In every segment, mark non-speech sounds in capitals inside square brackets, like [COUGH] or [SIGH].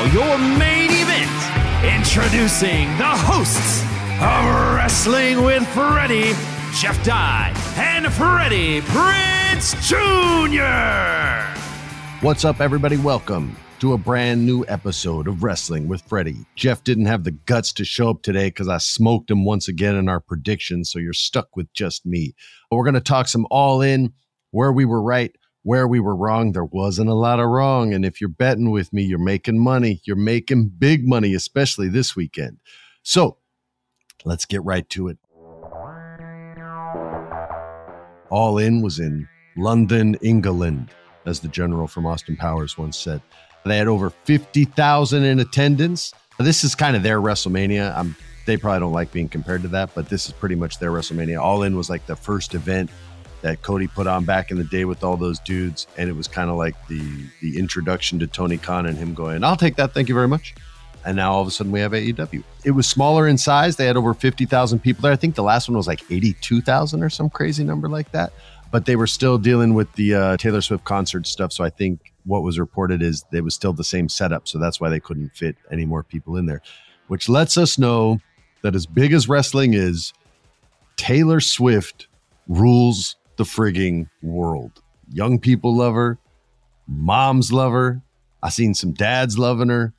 now, your main event. Introducing the hosts of Wrestling with Freddie, Jeff Dye, and Freddie Prinze Jr. What's up, everybody? Welcome to a brand new episode of Wrestling with Freddie. Jeff didn't have the guts to show up today because I smoked him once again in our predictions, so you're stuck with just me. But we're going to talk some all in, where we were right, where we were wrong. There wasn't a lot of wrong. And if you're betting with me, you're making money. You're making big money, especially this weekend. So let's get right to it. All in was in London, England, as the general from Austin Powers once said. They had over 50,000 in attendance. This is kind of their WrestleMania. I'm, they probably don't like being compared to that, but this is pretty much their WrestleMania. All In was like the first event that Cody put on back in the day with all those dudes, and it was kind of like the the introduction to Tony Khan and him going, "I'll take that, thank you very much." And now all of a sudden we have AEW. It was smaller in size. They had over fifty thousand people there. I think the last one was like eighty-two thousand or some crazy number like that. But they were still dealing with the uh, Taylor Swift concert stuff. So I think what was reported is it was still the same setup. So that's why they couldn't fit any more people in there, which lets us know that as big as wrestling is, Taylor Swift rules the frigging world. Young people love her, moms love her. I seen some dads loving her.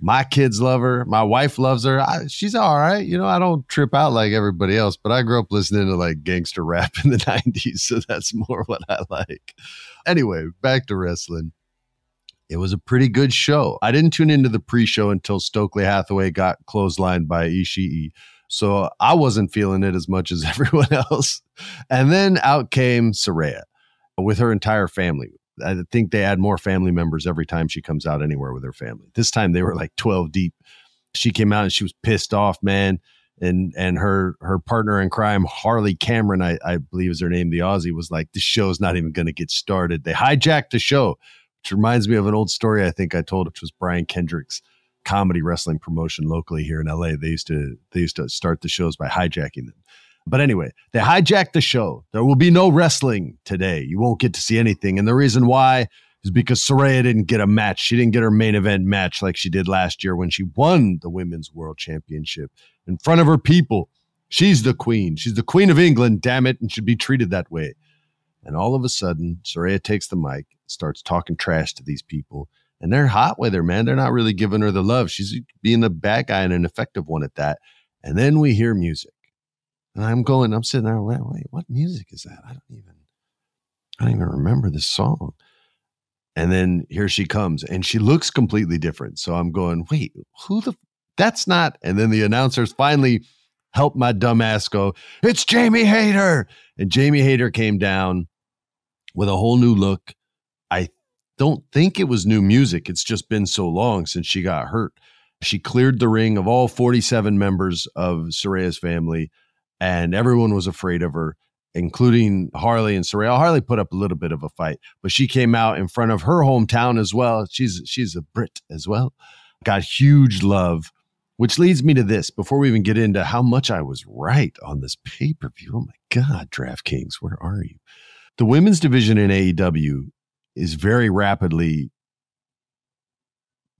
My kids love her. My wife loves her. I, she's all right. You know, I don't trip out like everybody else, but I grew up listening to like gangster rap [LAUGHS] in the 90s. So that's more what I like. Anyway, back to wrestling. It was a pretty good show. I didn't tune into the pre show until Stokely Hathaway got clotheslined by Ishii. So I wasn't feeling it as much as [LAUGHS] everyone else. And then out came Saraya with her entire family. I think they add more family members every time she comes out anywhere with her family. This time they were like 12 deep. She came out and she was pissed off, man. And and her her partner in crime, Harley Cameron, I, I believe is her name, the Aussie, was like, the show's not even gonna get started. They hijacked the show, which reminds me of an old story I think I told, which was Brian Kendrick's comedy wrestling promotion locally here in LA. They used to they used to start the shows by hijacking them. But anyway, they hijacked the show. There will be no wrestling today. You won't get to see anything. And the reason why is because Saraya didn't get a match. She didn't get her main event match like she did last year when she won the Women's World Championship in front of her people. She's the queen. She's the queen of England, damn it, and should be treated that way. And all of a sudden, Saraya takes the mic, starts talking trash to these people, and they're hot with her, man. They're not really giving her the love. She's being the bad guy and an effective one at that. And then we hear music. And I'm going, I'm sitting there, wait, wait, what music is that? I don't even, I don't even remember this song. And then here she comes and she looks completely different. So I'm going, wait, who the, that's not. And then the announcers finally help my dumb ass go, it's Jamie Hayter. And Jamie Hayter came down with a whole new look. I don't think it was new music. It's just been so long since she got hurt. She cleared the ring of all 47 members of Saraya's family and everyone was afraid of her, including Harley and Saraya. Harley put up a little bit of a fight, but she came out in front of her hometown as well. She's she's a Brit as well. Got huge love, which leads me to this. Before we even get into how much I was right on this pay per view, oh my God, DraftKings, where are you? The women's division in AEW is very rapidly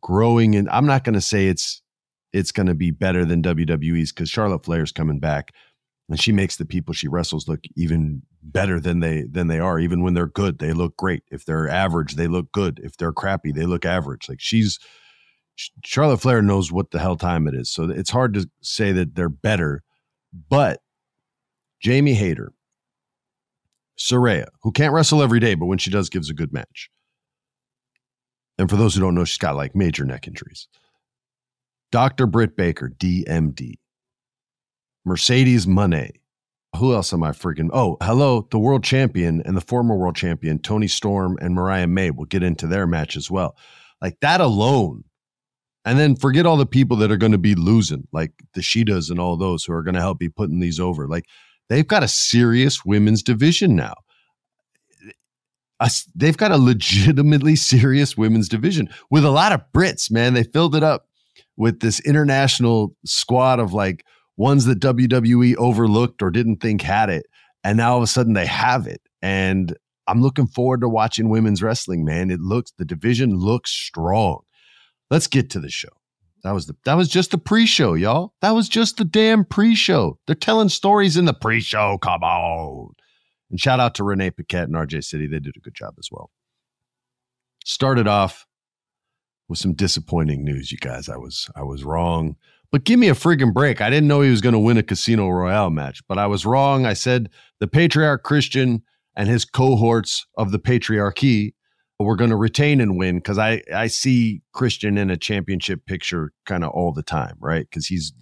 growing, and I'm not going to say it's it's going to be better than WWE's because Charlotte Flair's coming back and she makes the people she wrestles look even better than they than they are. Even when they're good they look great. If they're average they look good. If they're crappy they look average. Like she's charlotte flair knows what the hell time it is so it's hard to say that they're better but jamie hayter Saraya, who can't wrestle every day but when she does gives a good match and for those who don't know she's got like major neck injuries dr britt baker dmd Mercedes Moné. Who else am I freaking? Oh, hello, the world champion and the former world champion, Toni Storm and Mariah May. We'll get into their match as well. Like that alone. And then forget all the people that are going to be losing, like the Shidas and all those who are going to help be putting these over. Like they've got a serious women's division now. they've got a legitimately serious women's division with a lot of Brits, man. They filled it up with this international squad of like ones that WWE overlooked or didn't think had it. And now all of a sudden they have it. And I'm looking forward to watching women's wrestling, man. It looks, the division looks strong. let's get to the show. That was the that was just the pre-show, y'all. That was just the damn pre-show. They're telling stories in the pre-show. Come on. And shout out to Renee Paquette and RJ City. They did a good job as well. Started off with some disappointing news, you guys. I was I was wrong. But give me a friggin' break. I didn't know he was going to win a Casino Royale match, but I was wrong. I said the Patriarch Christian and his cohorts of the patriarchy were going to retain and win because I, I see Christian in a championship picture kind of all the time, right? Because he's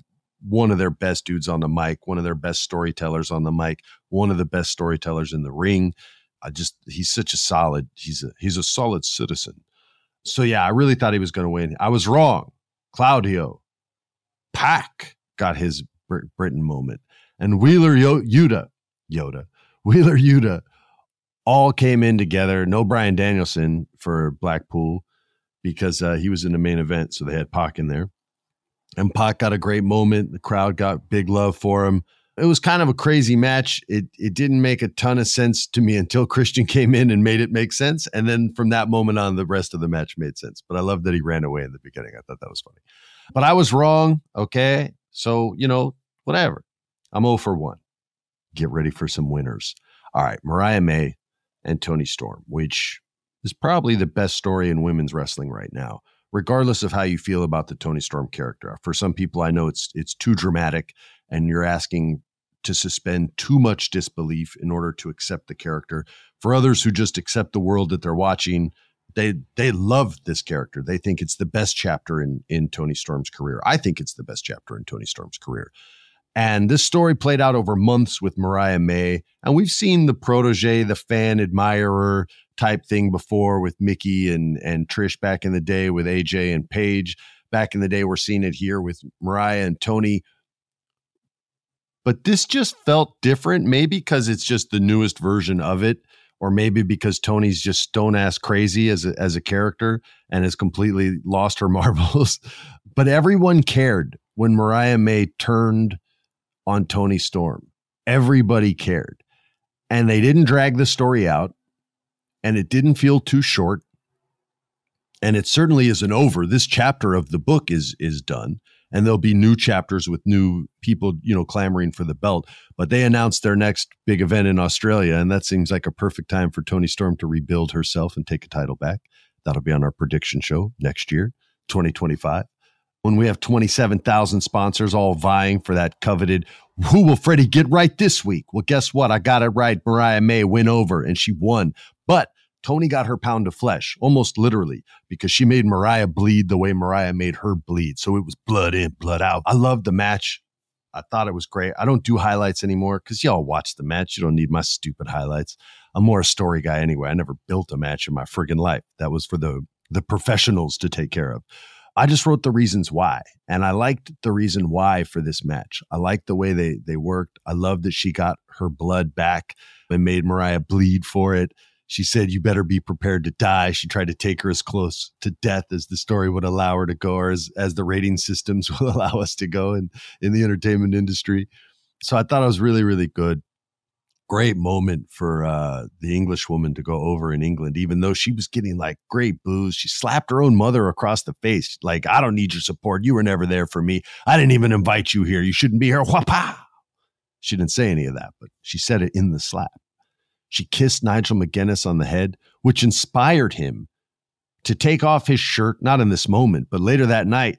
one of their best dudes on the mic, one of their best storytellers on the mic, one of the best storytellers in the ring. I just he's such a solid he's a he's a solid citizen. So yeah, I really thought he was going to win. I was wrong. Claudio Pac got his Britain moment, and Wheeler Yuta Yoda Wheeler Yuta all came in together. No Bryan Danielson for Blackpool because uh, he was in the main event, so they had Pac in there. And Pac got a great moment. The crowd got big love for him it was kind of a crazy match. It it didn't make a ton of sense to me until [LAUGHS] Christian came in and made it make sense. And then from that moment on, the rest of the match made sense. But I love that he ran away in the beginning. I thought that was funny. But I was wrong. Okay. So, you know, whatever. I'm 0 for 1. Get ready for some winners. All right. Mariah May and Toni Storm, which is probably the best story in women's wrestling right now regardless of how you feel about the Toni Storm character. For some people, I know it's it's too dramatic, and you're asking to suspend too much disbelief in order to accept the character. For others who just accept the world that they're watching, they they love this character. They think it's the best chapter in in Toni Storm's career. I think it's the best chapter in Toni Storm's career. And this story played out over months with Mariah May, and we've seen the protege, the fan admirer type thing before with Mickie and and Trish back in the day with AJ and Paige. Back in the day, we're seeing it here with Mariah and Toni. but this just felt different, maybe because it's just the newest version of it, or maybe because Toni's just stone ass crazy as a, as a character and has completely lost her [LAUGHS] marbles. but everyone cared when Mariah May turned on Toni Storm. Everybody cared. And they didn't drag the story out, and it didn't feel too short. And it certainly isn't over. This chapter of the book is is done and there'll be new chapters with new people, you know, clamoring for the belt. But they announced their next big event in Australia, and that seems like a perfect time for Toni Storm to rebuild herself and take a title back. That'll be on our prediction show next year, 2025. When we have 27,000 sponsors all vying for that coveted, who will Freddie get right this week? Well, guess what? I got it right. Mariah May win over, and she won. But Toni got her pound of flesh, almost literally, because she made Mariah bleed the way Mariah made her bleed. So it was blood in, blood out. I loved the match. I thought it was great. I don't do highlights anymore because y'all watch the match. You don't need my stupid highlights. I'm more a story guy anyway. I never built a match in my friggin' life. That was for the the professionals to take care of. I just wrote the reasons why, and I liked the reason why for this match. I liked the way they they worked. I loved that she got her blood back and made Mariah bleed for it. She said, You better be prepared to die. She tried to take her as close to death as the story would allow her to go, or as, as the rating [LAUGHS] systems [LAUGHS] will allow us to go in, in the entertainment industry. So I thought it was really, really good. Great moment for uh, the English woman to go over in England, even though she was getting like great booze. She slapped her own mother across the face. Like, I don't need your support. You were never there for me. I didn't even invite you here. You shouldn't be here. Whapa! She didn't say any of that, but she said it in the slap. She kissed Nigel McGuinness on the head, which inspired him to take off his shirt, not in this moment, but later that night,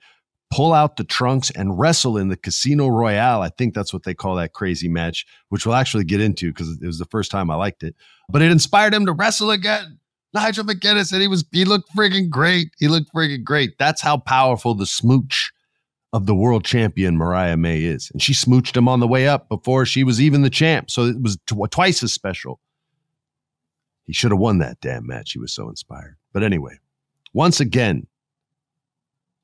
pull out the trunks and wrestle in the Casino Royale. I think that's what they call that crazy match, which we'll actually get into because it was the first time I liked it. But it inspired him to wrestle again. Nigel McGuinness, and he was he looked freaking great. He looked freaking great. That's how powerful the smooch of the world champion Mariah May is. And she smooched him on the way up before she was even the champ. So it was tw- twice as special. He should have won that damn match. He was so inspired. But anyway, once again,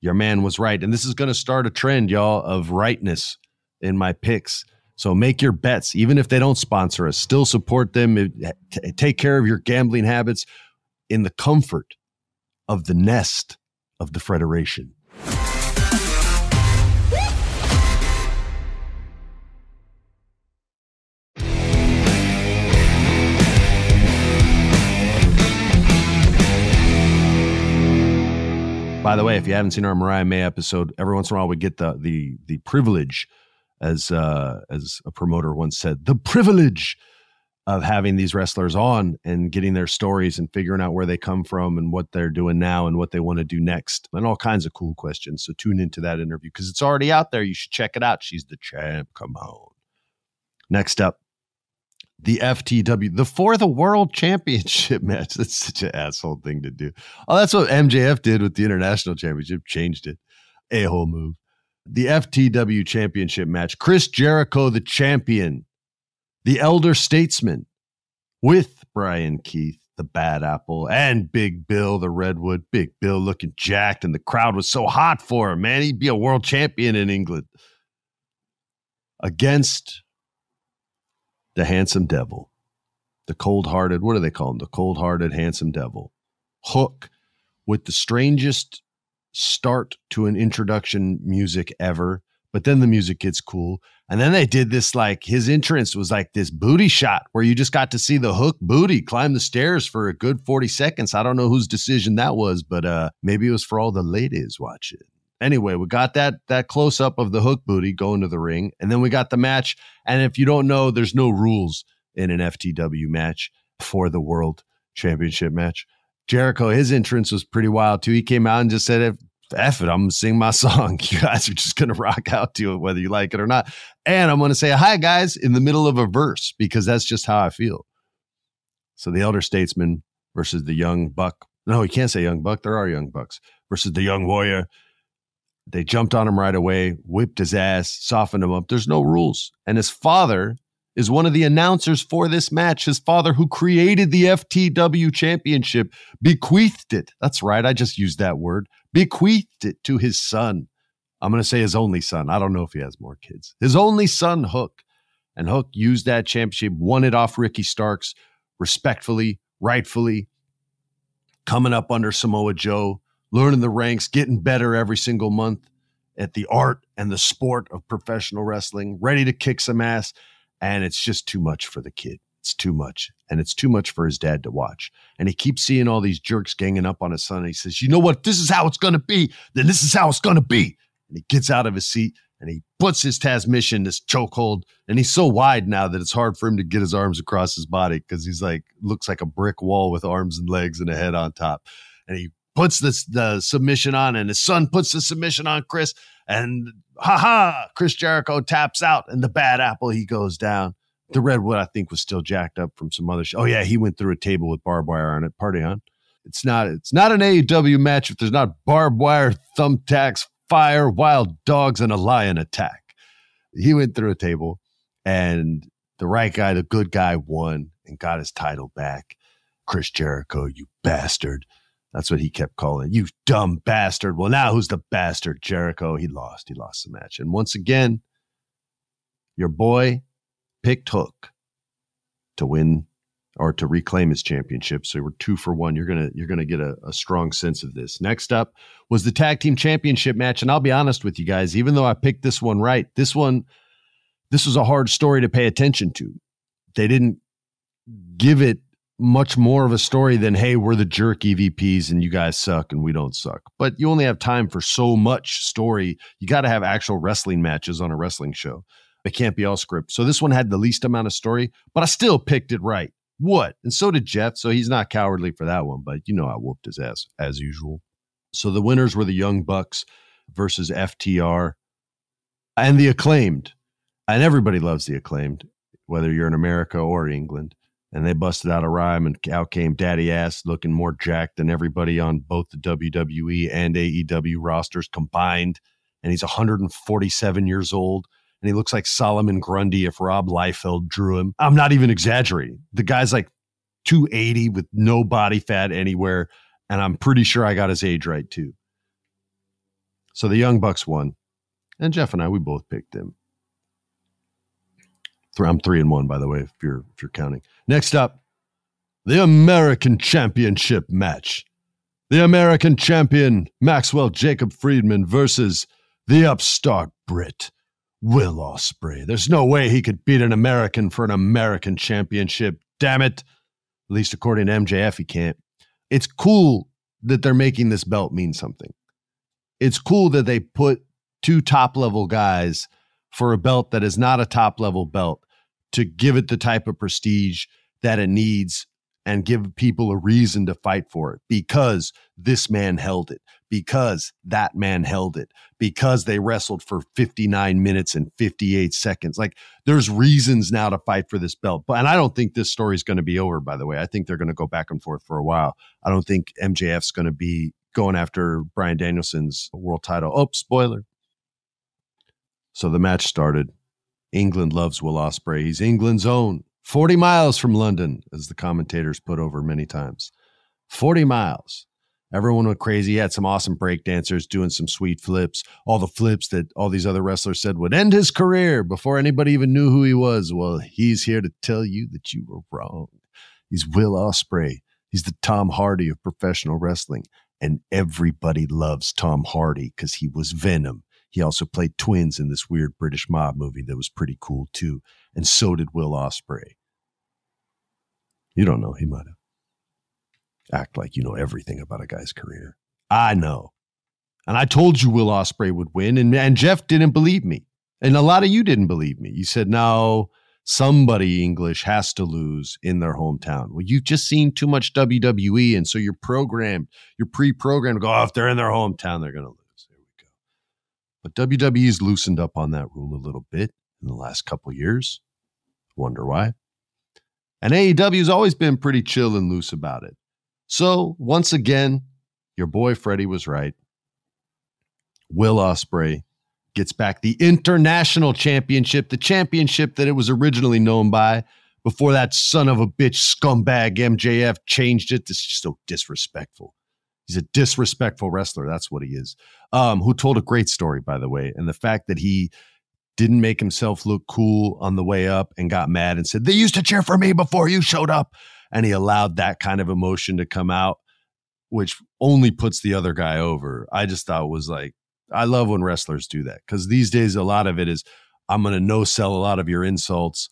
your man was right. And this is going to start a trend, y'all, of rightness in my picks. So make your bets, even if they don't sponsor us, still support them. Take care of your gambling habits in the comfort of the nest of the Frederation. By the way, if you haven't seen our Mariah May episode, every once in a while we get the the the privilege, as uh, as a promoter once said, the privilege of having these wrestlers on and getting their stories and figuring out where they come from and what they're doing now and what they want to do next and all kinds of cool questions. So tune into that interview because it's already out there. You should check it out. She's the champ. Come on. Next up, the FTW, the for the world championship [LAUGHS] match. That's such an asshole thing to do. Oh, that's what MJF did with the international championship, changed it. A hole move. The FTW championship match. Chris Jericho, the champion, the elder statesman, with Bryan Keith, the bad apple, and Big Bill, the redwood. Big Bill looking jacked, and the crowd was so hot for him, man. He'd be a world champion in England. Against the handsome devil, the cold hearted, what do they call him? The cold hearted, handsome devil. Hook with the strangest start to an introduction music ever, but then the music gets cool. And then they did this like his entrance was like this booty shot where you just got to see the hook booty climb the stairs for a good 40 seconds. I don't know whose decision that was, but uh maybe it was for all the ladies watching. Anyway, we got that that close up of the hook booty going to the ring, and then we got the match. And if you don't know, there's no rules in an FTW match for the World Championship match. Jericho, his entrance was pretty wild too. He came out and just said, F it, I'm gonna sing my [LAUGHS] song. You guys are just gonna rock out to it, whether you like it or not. And I'm gonna say hi, guys, in the middle of a verse because that's just how I feel. So the elder statesman versus the young buck. No, you can't say young buck. There are young bucks versus the young warrior. They jumped on him right away, whipped his ass, softened him up. There's no rules. And his father is one of the announcers for this match. His father, who created the FTW championship, bequeathed it. That's right. I just used that word. Bequeathed it to his son. I'm going to say his only son. I don't know if he has more kids. His only son, Hook. And Hook used that championship, won it off Ricky Starks respectfully, rightfully, coming up under Samoa Joe, learning the ranks, getting better every single month at the art and the sport of professional wrestling, ready to kick some ass. And it's just too much for the kid. It's too much. And it's too much for his dad to watch. And he keeps seeing all these jerks ganging up on his son. And he says, You know what? This is how it's going to be. Then this is how it's going to be. And he gets out of his seat and he puts his Tazmission, this chokehold. And he's so wide now that it's hard for him to get his arms across his body because he's like, looks like a brick wall with arms and legs and a head on top. And he puts this the submission on, and his son puts the submission on Chris, and ha ha, Chris Jericho taps out, and the bad apple he goes down. The redwood I think was still jacked up from some other. Sh- oh yeah, he went through a table with barbed wire on it. Party on. It's not. It's not an AEW match if there's not barbed wire, thumbtacks, fire, wild dogs, and a lion attack. He went through a table, and the right guy, the good guy, won and got his title back. Chris Jericho, you bastard. That's what he kept calling. You dumb bastard. Well, now who's the bastard? Jericho. He lost. He lost the match. And once again, your boy picked Hook to win or to reclaim his championship. So we're two for one. You're gonna you're gonna get a, a strong sense of this. Next up was the tag team championship match. And I'll be honest with you guys, even though I picked this one right, this one this was a hard story to pay attention to. They didn't give it much more of a story than hey we're the jerk evps and you guys suck and we don't suck. But you only have time for so much story. You got to have actual wrestling matches on a wrestling show. It can't be all script. So this one had the least amount of story but i still picked it right. What? And so did jeff so he's not cowardly for that one but you know i whooped his ass as usual. So the winners were the young bucks versus ftr and the acclaimed. And everybody loves the acclaimed whether you're in america or england and they busted out a rhyme and out came daddy ass looking more jacked than everybody on both the WWE and AEW rosters combined and he's 147 years old and he looks like Solomon Grundy if Rob Liefeld drew him. I'm not even exaggerating. The guy's like 280 with no body fat anywhere and I'm pretty sure I got his age right too. So the Young Bucks won. And Jeff and I we both picked I'm three and one, by the way, if you're if you're counting. Next up, the American Championship match. The American champion Maxwell Jacob Friedman versus the upstart Brit Will Ospreay. There's no way he could beat an American for an American championship. Damn it. At least according to MJF, he can't. It's cool that they're making this belt mean something. it's cool that they put two top level guys for a belt that is not a top level belt to give it the type of prestige that it needs and give people a reason to fight for it because this man held it, because that man held it, because they wrestled for 59 minutes and 58 seconds. Like there's reasons now to fight for this belt. But and I don't think this story is going to be over, by the way. I think they're going to go back and forth for a while. I don't think MJF's going to be going after Bryan Danielson's world title. Oh, spoiler. So the match started. England loves Will Ospreay. He's England's own. 40 miles from London, as the commentators put over many times. 40 miles. Everyone went crazy. He had some awesome break dancers doing some sweet flips. All the flips that all these other wrestlers said would end his career before anybody even knew who he was. Well, he's here to tell you that you were wrong. He's Will Ospreay. He's the Tom Hardy of professional wrestling. And everybody loves Tom Hardy because he was Venom. He also played twins in this weird British mob movie that was pretty cool too. And so did Will Ospreay. You don't know, he might have. Act like you know everything about a guy's career. I know. And I told you Will Ospreay would win, and, and Jeff didn't believe me. And a lot of you didn't believe me. You said, no, somebody English has to lose in their hometown. Well, you've just seen too much WWE, and so you're programmed, you're pre-programmed to go, oh, if they're in their hometown, they're going to lose. But WWE's loosened up on that rule a little bit in the last couple years. Wonder why? And AEW's always been pretty chill and loose about it. So, once again, your boy Freddie was right. Will Ospreay gets back the international championship, the championship that it was originally known by before that son of a bitch scumbag MJF changed it. This is so disrespectful. He's a disrespectful wrestler. That's what he is. Um, who told a great story, by the way. And the fact that he didn't make himself look cool on the way up and got mad and said, They used to cheer for me before you showed up. And he allowed that kind of emotion to come out, which only puts the other guy over. I just thought was like, I love when wrestlers do that because these days, a lot of it is, I'm going to no sell a lot of your insults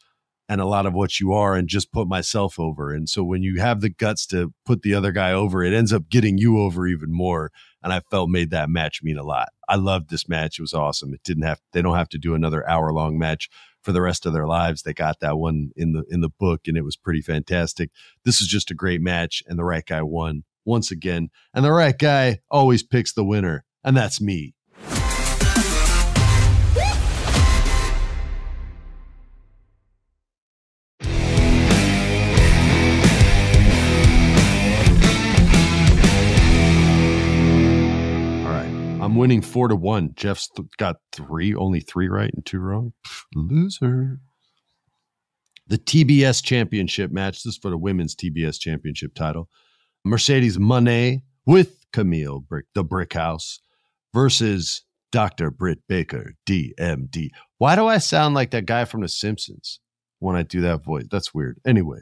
and a lot of what you are and just put myself over. And so when you have the guts to put the other guy over, it ends up getting you over even more. And I felt made that match mean a lot. I loved this match. It was awesome. It didn't have they don't have to do another hour long match for the rest of their lives. They got that one in the in the book and it was pretty fantastic. This is just a great match and the right guy won once again. And the right guy always picks the winner, and that's me. I'm winning four to one. Jeff's th- got three, only three right and two wrong. Loser. The TBS Championship match. This is for the women's TBS Championship title. Mercedes Moné with Kamille Brick, the Brick House, versus Dr. Britt Baker, DMD. Why do I sound like that guy from The Simpsons when I do that voice? That's weird. Anyway,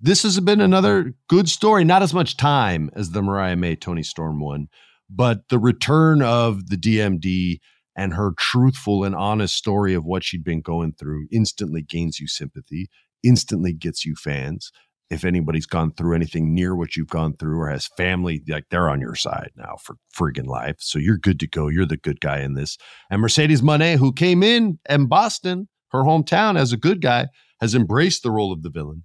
this has been another good story. Not as much time as the Mariah May Toni Storm one, but the return of the DMD and her truthful and honest story of what she'd been going through instantly gains you sympathy, instantly gets you fans. If anybody's gone through anything near what you've gone through or has family, like they're on your side now for friggin' life. So you're good to go. You're the good guy in this. And Mercedes Moné, who came in in Boston, her hometown, as a good guy, has embraced the role of the villain.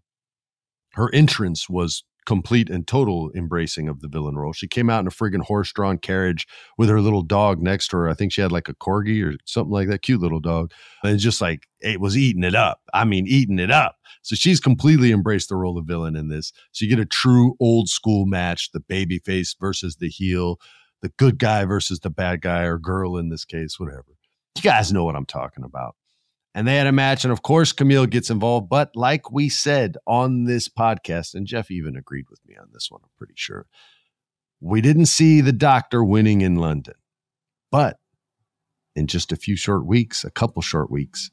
Her entrance was complete and total embracing of the villain role. She came out in a friggin' horse drawn carriage with her little dog next to her. I think she had like a corgi or something like that, cute little dog. And just like it was eating it up. I mean, eating it up. So she's completely embraced the role of villain in this. So you get a true old school match the baby face versus the heel, the good guy versus the bad guy or girl in this case, whatever. You guys know what I'm talking about and they had a match. And of course, Kamille gets involved. But like we said on this podcast, and Jeff even agreed with me on this one, I'm pretty sure, we didn't see the doctor winning in London. But in just a few short weeks, a couple short weeks,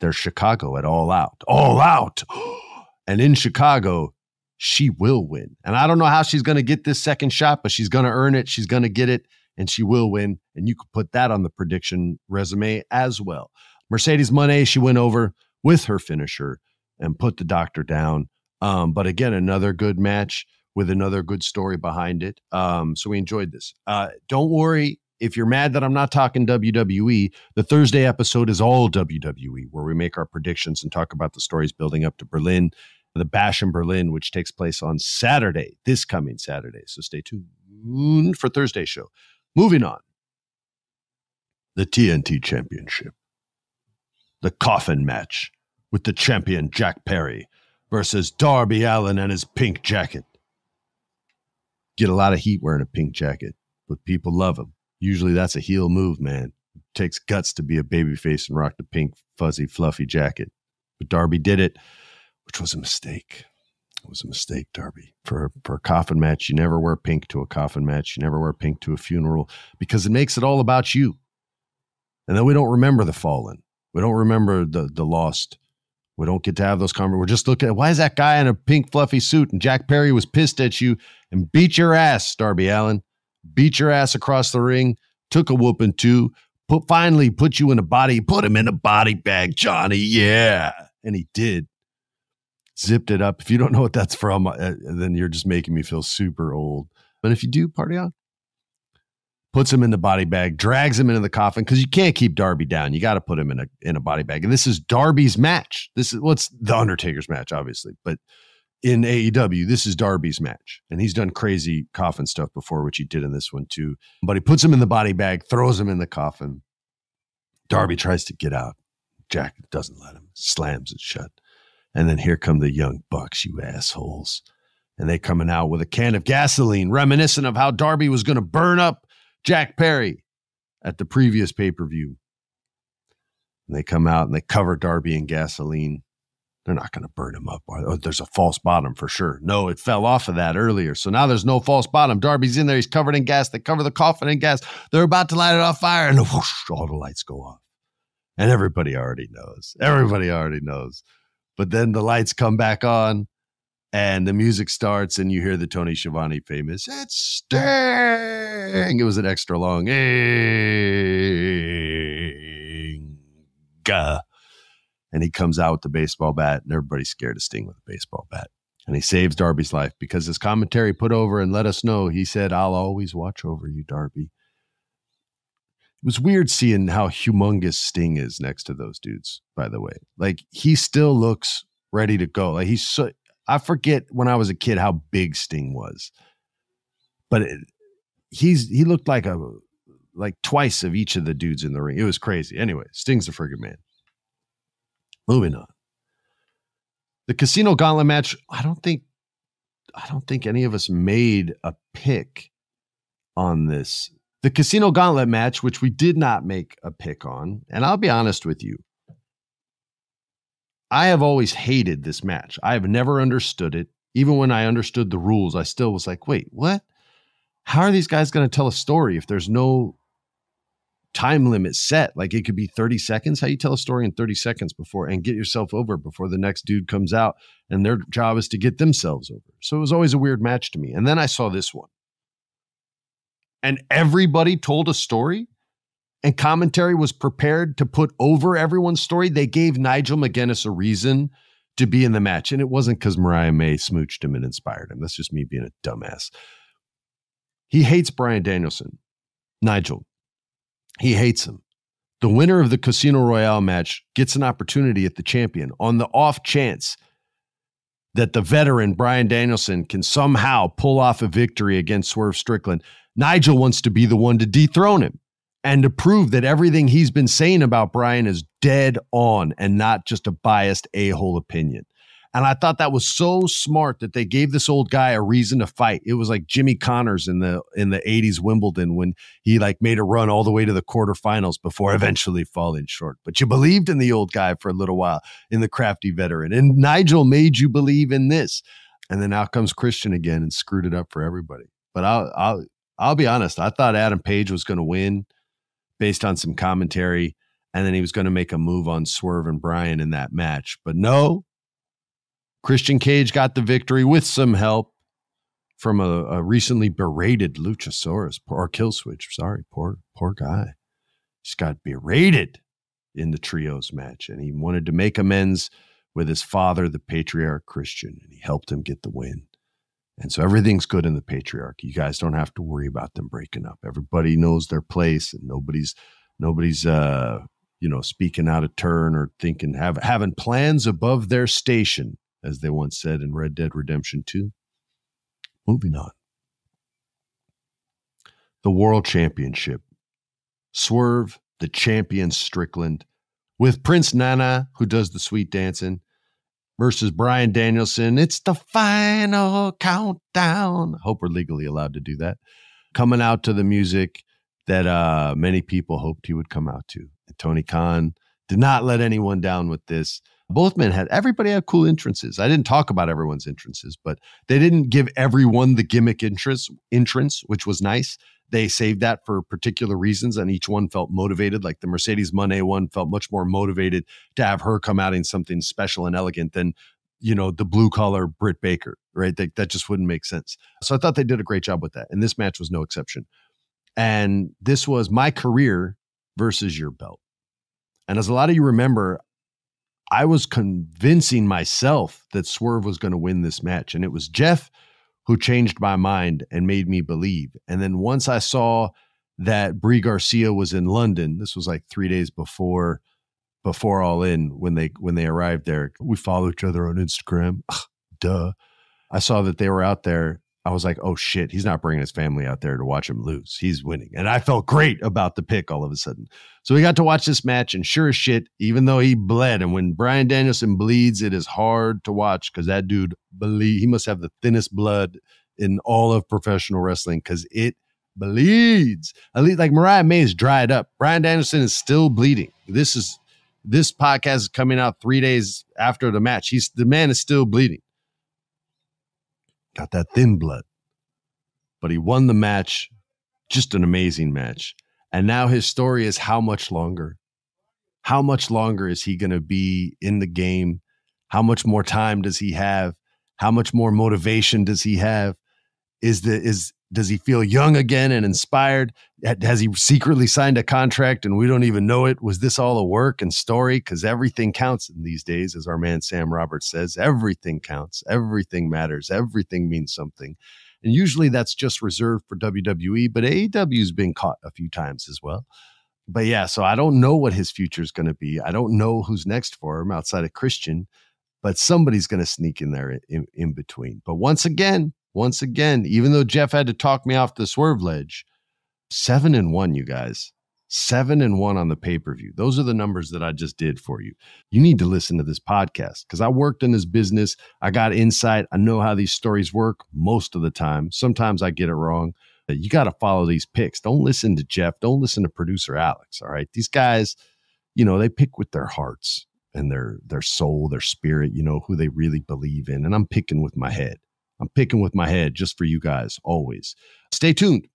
there's Chicago at All Out. All Out. [GASPS] and in Chicago, she will win. And I don't know how she's going to get this second shot, but she's going to earn it. She's going to get it, and she will win. And you could put that on the prediction resume as well. Mercedes Moné, she went over with her finisher and put the doctor down. Um, but again, another good match with another good story behind it. Um, so we enjoyed this. Uh, don't worry if you're mad that I'm not talking WWE, the Thursday episode is all WWE, where we make our predictions and talk about the stories building up to Berlin, the Bash in Berlin, which takes place on Saturday, this coming Saturday. So stay tuned for Thursday show. Moving on, the TNT Championship, the coffin match with the champion Jack Perry versus Darby Allin and his pink jacket. Get a lot of heat wearing a pink jacket, but people love him. Usually that's a heel move, man. It takes guts to be a babyface and rock the pink, fuzzy, fluffy jacket. But Darby did it, which was a mistake. It was a mistake, Darby. For for a coffin match, you never wear pink to a coffin match. You never wear pink to a funeral because it makes it all about you. And then we don't remember the fallen. We don't remember the the lost. We don't get to have those conversations. We're just looking at why is that guy in a pink fluffy suit and Jack Perry was pissed at you and beat your ass, Darby Allin. Beat your ass across the ring, took a whooping too, put finally put you in a body, put him in a body bag, Johnny. Yeah. And he did. Zipped it up. If you don't know what that's from, uh, then you're just making me feel super old. But if you do, party on puts him in the body bag, drags him into the coffin because you can't keep Darby down. You got to put him in a in a body bag. And this is Darby's match. This is what's well, the Undertaker's match, obviously, but in AEW, this is Darby's match, and he's done crazy coffin stuff before, which he did in this one too. But he puts him in the body bag, throws him in the coffin. Darby tries to get out. Jack doesn't let him, slams it shut. And then here come the young bucks, you assholes. And they coming out with a can of gasoline, reminiscent of how Darby was going to burn up Jack Perry at the previous pay per view. And they come out and they cover Darby in gasoline. They're not going to burn him up. Oh, there's a false bottom for sure. No, it fell off of that earlier. So now there's no false bottom. Darby's in there. He's covered in gas. They cover the coffin in gas. They're about to light it on fire, and whoosh, all the lights go off. And everybody already knows. Everybody already knows. But then the lights come back on, and the music starts and you hear the Tony Schiavone famous "It's Sting." It was an extra long "Sting," and he comes out with the baseball bat, and everybody's scared of Sting with a baseball bat. And he saves Darby's life because his commentary put over and let us know. He said, "I'll always watch over you, Darby." It was weird seeing how humongous Sting is next to those dudes. By the way, like he still looks ready to go. Like he's so I forget when I was a kid how big Sting was, but it, he's he looked like a like twice of each of the dudes in the ring. It was crazy. Anyway, Sting's a friggin' man. Moving on. The Casino Gauntlet match. I don't think I don't think any of us made a pick on this. The Casino Gauntlet match, which we did not make a pick on, and I'll be honest with you, I have always hated this match. I have never understood it. Even when I understood the rules, I still was like, wait, what? How are these guys going to tell a story if there's no time limit set? Like it could be 30 seconds. How you tell a story in 30 seconds before and get yourself over before the next dude comes out and their job is to get themselves over. So it was always a weird match to me. And then I saw this one. And everybody told a story and commentary was prepared to put over everyone's story, they gave Nigel McGuinness a reason to be in the match. And it wasn't because Mariah May smooched him and inspired him. That's just me being a dumbass. He hates Bryan Danielson. Nigel. He hates him. The winner of the Casino Royale match gets an opportunity at the champion on the off chance that the veteran Bryan Danielson can somehow pull off a victory against Swerve Strickland. Nigel wants to be the one to dethrone him and to prove that everything he's been saying about Bryan is dead on and not just a biased a hole opinion. And I thought that was so smart that they gave this old guy a reason to fight. It was like Jimmy Connors in the in the 80s Wimbledon when he like made a run all the way to the quarterfinals before eventually falling short. But you believed in the old guy for a little while, in the crafty veteran. And Nigel made you believe in this. And then out comes Christian again and screwed it up for everybody. But I'll I'll I'll be honest, I thought Adam Page was going to win based on some commentary. And then he was going to make a move on Swerve and Bryan in that match. But no, Christian Cage got the victory with some help from a, a recently berated Luchasaurus or Killswitch. Sorry, poor, poor guy. He's got berated in the trios match and he wanted to make amends with his father, the patriarch Christian, and he helped him get the win. And so everything's good in the patriarchy. You guys don't have to worry about them breaking up. Everybody knows their place and nobody's nobody's uh you know speaking out of turn or thinking have having plans above their station as they once said in Red Dead Redemption 2. Moving on. The World Championship. Swerve, the champion Strickland, with Prince Nana, who does the sweet dancing, versus Bryan Danielson. It's the final countdown. Hope we're legally allowed to do that. Coming out to the music that uh, many people hoped he would come out to. And Tony Khan did not let anyone down with this. Both men had everybody had cool entrances. I didn't talk about everyone's entrances, but they didn't give everyone the gimmick entrance, entrance, which was nice. They saved that for particular reasons, and each one felt motivated. Like the Mercedes Moné one felt much more motivated to have her come out in something special and elegant than you know the blue collar Britt Baker, right? That just wouldn't make sense. So I thought they did a great job with that, and this match was no exception. And this was my career versus your belt. And as a lot of you remember, I was convincing myself that Swerve was going to win this match, and it was Jeff who changed my mind and made me believe. And then once I saw that Brie Garcia was in London, this was like three days before before All In when they when they arrived there. We follow each other on Instagram. Duh. I saw that they were out there I was like, oh shit, he's not bringing his family out there to watch him lose. He's winning. And I felt great about the pick all of a sudden. So we got to watch this match, and sure as shit, even though he bled, and when Bryan Danielson bleeds, it is hard to watch because that dude bleed. He must have the thinnest blood in all of professional wrestling because it bleeds. At least like Mariah May is dried up. Bryan Danielson is still bleeding. This is this podcast is coming out three days after the match. He's the man is still bleeding got that thin blood. But he won the match, just an amazing match. And now his story is how much longer? How much longer is he going to be in the game? How much more time does he have? How much more motivation does he have? Is the is does he feel young again and inspired? Has he secretly signed a contract and we don't even know it? Was this all a work and story? Because everything counts in these days, as our man Sam Roberts says. Everything counts. Everything matters. Everything means something. And usually that's just reserved for WWE, but AEW's been caught a few times as well. But yeah, so I don't know what his future is going to be. I don't know who's next for him outside of Christian, but somebody's going to sneak in there in, in between. But once again, once again, even though Jeff had to talk me off the swerve ledge, seven and one, you guys. Seven and one on the pay per view. Those are the numbers that I just did for you. You need to listen to this podcast because I worked in this business. I got insight. I know how these stories work most of the time. Sometimes I get it wrong. You got to follow these picks. Don't listen to Jeff. Don't listen to producer Alex. All right. These guys, you know, they pick with their hearts and their their soul, their spirit, you know, who they really believe in. And I'm picking with my head. I'm picking with my head just for you guys always. Stay tuned.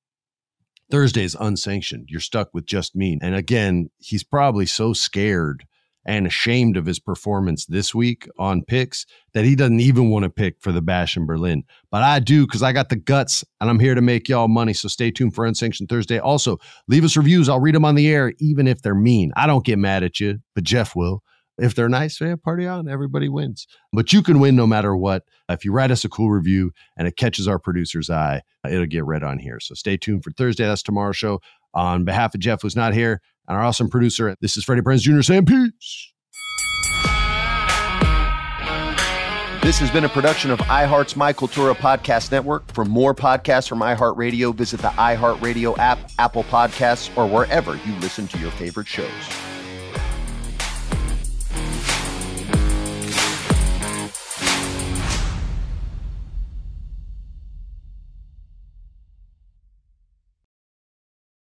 Thursday's unsanctioned. You're stuck with just me. And again, he's probably so scared and ashamed of his performance this week on picks that he doesn't even want to pick for the bash in Berlin. But I do because I got the guts and I'm here to make y'all money. So stay tuned for Unsanctioned Thursday. Also, leave us reviews. I'll read them on the air, even if they're mean. I don't get mad at you, but Jeff will. If they're nice, yeah, party on. Everybody wins. But you can win no matter what. If you write us a cool review and it catches our producer's eye, uh, it'll get read on here. So stay tuned for Thursday. That's tomorrow's show. On behalf of Jeff, who's not here, and our awesome producer, this is Freddie Prinze Jr. saying peace. This has been a production of iHeart's My Cultura Podcast Network. For more podcasts from iHeartRadio, visit the iHeartRadio app, Apple Podcasts, or wherever you listen to your favorite shows.